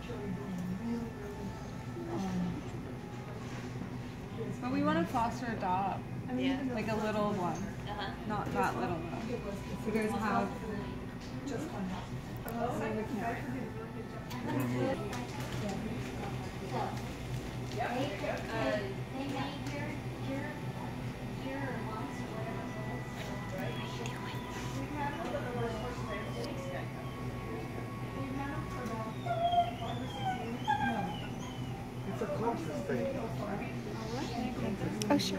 actually doing really, really. Um, but we want to foster a dog, I mean, yeah. like a little one, uh-huh. not not little one. You guys have just one. Yeah. Uh, Oh sure.